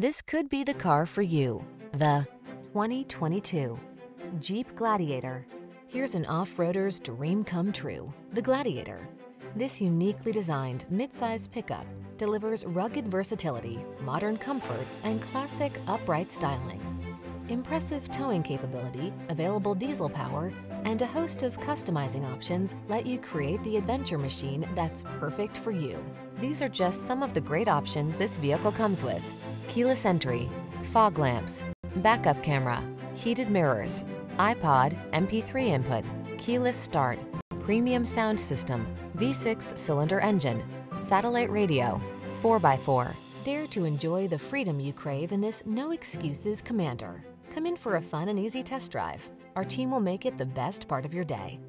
This could be the car for you. The 2022 Jeep Gladiator. Here's an off-roader's dream come true, the Gladiator. This uniquely designed midsize pickup delivers rugged versatility, modern comfort, and classic upright styling. Impressive towing capability, available diesel power, and a host of customizing options let you create the adventure machine that's perfect for you. These are just some of the great options this vehicle comes with. Keyless entry, fog lamps, backup camera, heated mirrors, iPod, MP3 input, keyless start, premium sound system, V6 cylinder engine, satellite radio, 4x4. Dare to enjoy the freedom you crave in this no excuses Commander. Come in for a fun and easy test drive. Our team will make it the best part of your day.